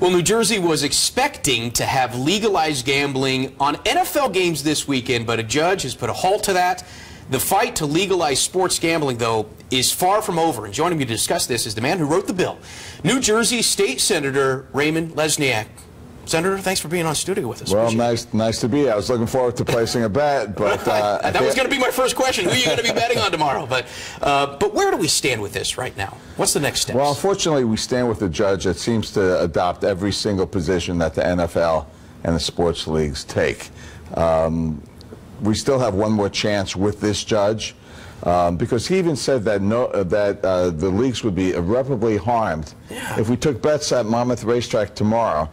Well, New Jersey was expecting to have legalized gambling on NFL games this weekend, but a judge has put a halt to that. The fight to legalize sports gambling, though, is far from over. And joining me to discuss this is the man who wrote the bill, New Jersey State Senator Raymond Lesniak. Senator, thanks for being on studio with us. Well, Appreciate it. nice, nice to be. I was looking forward to placing a bet, but uh, that was going to be my first question. Who are you going to be betting on tomorrow? But, uh, but where do we stand with this right now? What's the next step? Well, unfortunately, we stand with a judge that seems to adopt every single position that the NFL and the sports leagues take. Um, we still have one more chance with this judge. Um, because he even said that no, uh, that uh, the leagues would be irreparably harmed if we took bets at Monmouth Racetrack tomorrow,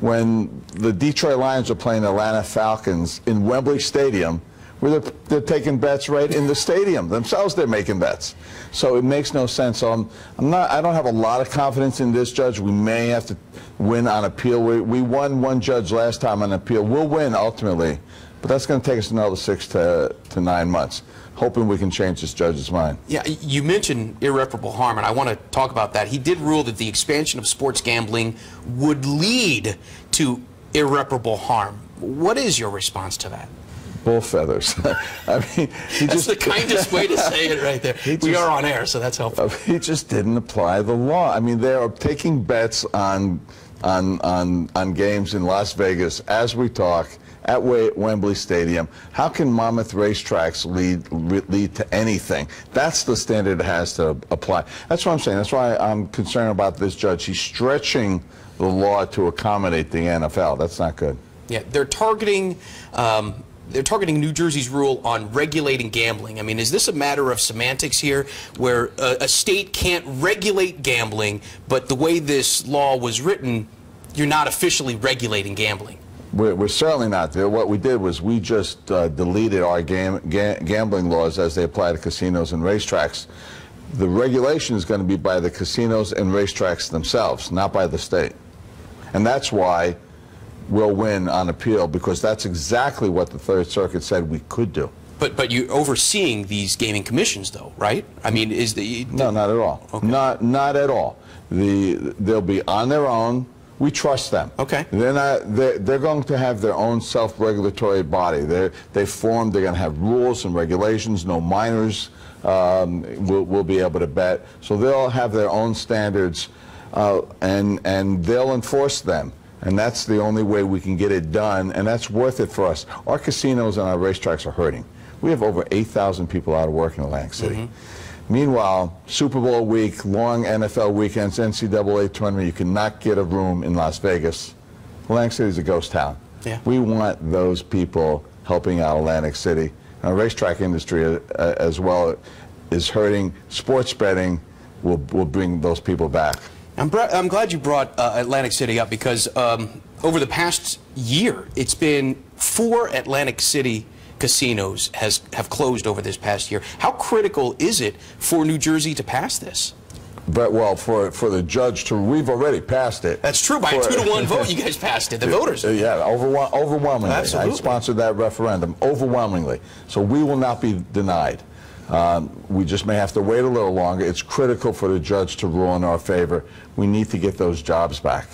when the Detroit Lions are playing Atlanta Falcons in Wembley Stadium, where they're, they're taking bets right in the stadium themselves. They're making bets, so it makes no sense. So I'm, I'm not. I don't have a lot of confidence in this judge. We may have to win on appeal. We, we won one judge last time on appeal. We'll win ultimately, but that's going to take us another six to, to nine months. Hoping we can change this judge's mind. Yeah, you mentioned irreparable harm, and I want to talk about that. He did rule that the expansion of sports gambling would lead to irreparable harm. What is your response to that? Bull feathers. I mean, he That's just the kindest way to say it right there. we are on air, so that's helpful. Uh, he just didn't apply the law. I mean, they are taking bets on on on on games in Las Vegas as we talk at Wembley Stadium. How can Monmouth racetracks lead lead to anything? That's the standard it has to apply. That's what I'm saying. That's why I'm concerned about this judge. He's stretching the law to accommodate the NFL. That's not good. Yeah, they're targeting. Um, they're targeting New Jersey's rule on regulating gambling. I mean, is this a matter of semantics here, where a, a state can't regulate gambling, but the way this law was written, you're not officially regulating gambling? We're, we're certainly not there. What we did was we just uh, deleted our gam ga gambling laws as they apply to casinos and racetracks. The regulation is going to be by the casinos and racetracks themselves, not by the state. And that's why we'll win on appeal, because that's exactly what the Third Circuit said we could do. But but you're overseeing these gaming commissions, though, right? I mean, is the No, not at all. Okay. Not not at all. The they'll be on their own. We trust them. Okay. They're not. They're, they're going to have their own self-regulatory body. They they formed. They're going to have rules and regulations. No minors um, will will be able to bet. So they'll have their own standards, uh, and and they'll enforce them. And that's the only way we can get it done, and that's worth it for us. Our casinos and our racetracks are hurting. We have over 8,000 people out of work in Atlantic City. Meanwhile, Super Bowl week, long NFL weekends, NCAA tournament, you cannot get a room in Las Vegas. Atlantic City is a ghost town. Yeah. We want those people helping out Atlantic City. And the racetrack industry uh, uh, as well is hurting. Sports betting will, will bring those people back. I'm, br- I'm glad you brought uh, Atlantic City up because um, over the past year, it's been four Atlantic City casinos has have closed over this past year. How critical is it for New Jersey to pass this? But well, for for the judge to, we've already passed it. That's true. By a two to one vote, you guys passed it. The voters. Yeah, overwhel- overwhelmingly. Absolutely. I sponsored that referendum overwhelmingly. So we will not be denied. Um, we just may have to wait a little longer. It's critical for the judge to rule in our favor. We need to get those jobs back.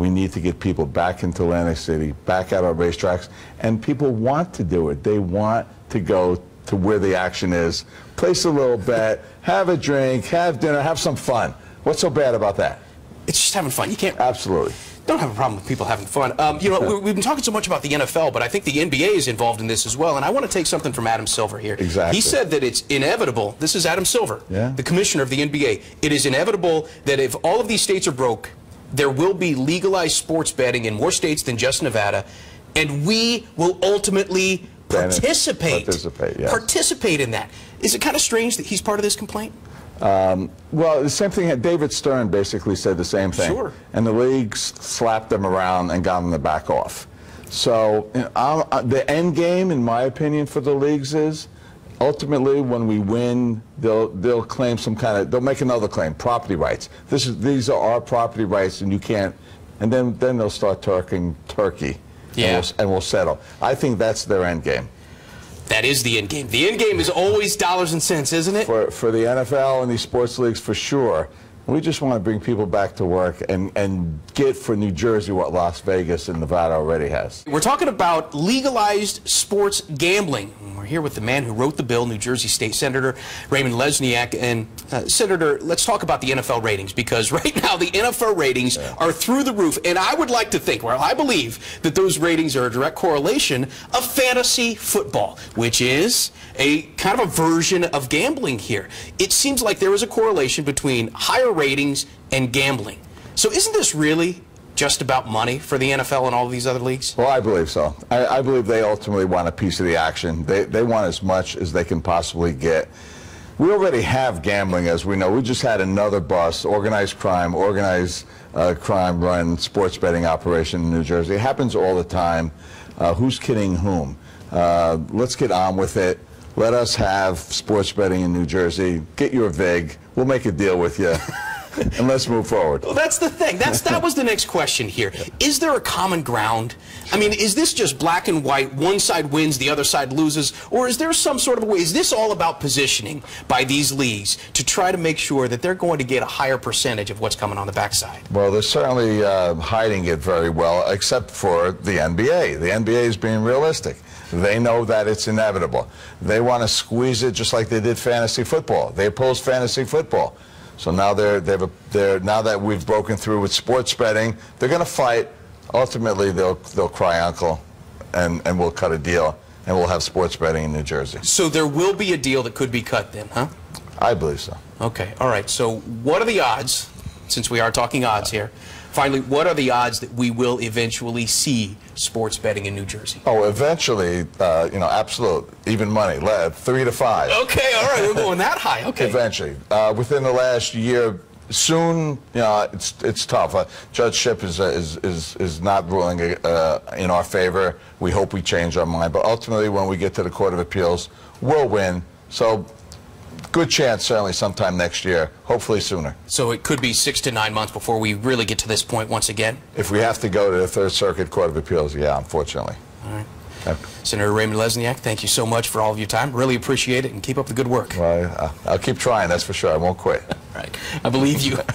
We need to get people back into Atlantic City, back at our racetracks, and people want to do it. They want to go to where the action is, place a little bet, have a drink, have dinner, have some fun. What's so bad about that? It's just having fun. You can't. Absolutely. don't have a problem with people having fun. Um, you know, we- we've been talking so much about the NFL, but I think the NBA is involved in this as well. And I want to take something from Adam Silver here. Exactly. He said that it's inevitable. This is Adam Silver, Yeah. the commissioner of the NBA. It is inevitable that if all of these states are broke, there will be legalized sports betting in more states than just Nevada, and we will ultimately participate. participate, yes. Participate in that. Is it kind of strange that he's part of this complaint? Well, the same thing. David Stern basically said the same thing. Sure. And the league s- slapped them around and got them to back off. So you know, uh, the end game, in my opinion, for the leagues is ultimately when we win, they'll they'll claim some kind of they'll make another claim, property rights. This is these are our property rights, and you can't. And then then they'll start talking turkey. Yeah. And we'll, and we'll settle. I think that's their end game. That is the end game. The end game is always dollars and cents, isn't it? For, for the NFL and these sports leagues, for sure, We just want to bring people back to work and, and get for New Jersey what Las Vegas and Nevada already has. We're talking about legalized sports gambling. We're here with the man who wrote the bill, New Jersey State Senator Raymond Lesniak. And, uh, Senator, let's talk about the NFL ratings because right now the NFL ratings yeah. are through the roof. And I would like to think, well, I believe that those ratings are a direct correlation of fantasy football, which is a kind of a version of gambling here. It seems like there is a correlation between higher ratings and gambling. So isn't this really just about money for the NFL and all these other leagues? Well, I believe so. I, I, believe they ultimately want a piece of the action. They, they want as much as they can possibly get. We already have gambling, as we know. We just had another bust, organized crime, organized uh, crime run sports betting operation in New Jersey. It happens all the time. Uh, who's kidding whom? Uh, let's get on with it. Let us have sports betting in New Jersey. Get your VIG. We'll make a deal with you. and let's move forward. Well, that's the thing. That's that was the next question here. Is there a common ground? I mean, is this just black and white? One side wins, the other side loses, or is there some sort of a way? Is this all about positioning by these leagues to try to make sure that they're going to get a higher percentage of what's coming on the backside? Well, they're certainly uh, hiding it very well, except for the NBA. The NBA is being realistic. They know that it's inevitable. They want to squeeze it just like they did fantasy football. They oppose fantasy football. So now they're, they've, they're, now that we've broken through with sports betting, they're going to fight. Ultimately, they'll, they'll cry uncle, and, and we'll cut a deal, and we'll have sports betting in New Jersey. So there will be a deal that could be cut then, huh? I believe so. Okay, all right. So what are the odds, since we are talking odds here, Finally, what are the odds that we will eventually see sports betting in New Jersey? Oh, eventually, uh, you know, absolute, even money, three to five. Okay, all right, we're going that high. Okay. Eventually, uh, within the last year, soon, you know, it's it's tough. Uh, Judge Shipp is, uh, is is is not ruling uh, in our favor. We hope we change our mind, but ultimately, when we get to the Court of Appeals, we'll win. So good chance, certainly sometime next year, hopefully sooner. So it could be six to nine months before we really get to this point once again? If we have to go to the Third Circuit Court of Appeals, yeah, unfortunately. All right. Okay. Senator Raymond Lesniak, thank you so much for all of your time. Really appreciate it, and keep up the good work. Well, I'll keep trying, that's for sure. I won't quit. right. I believe you.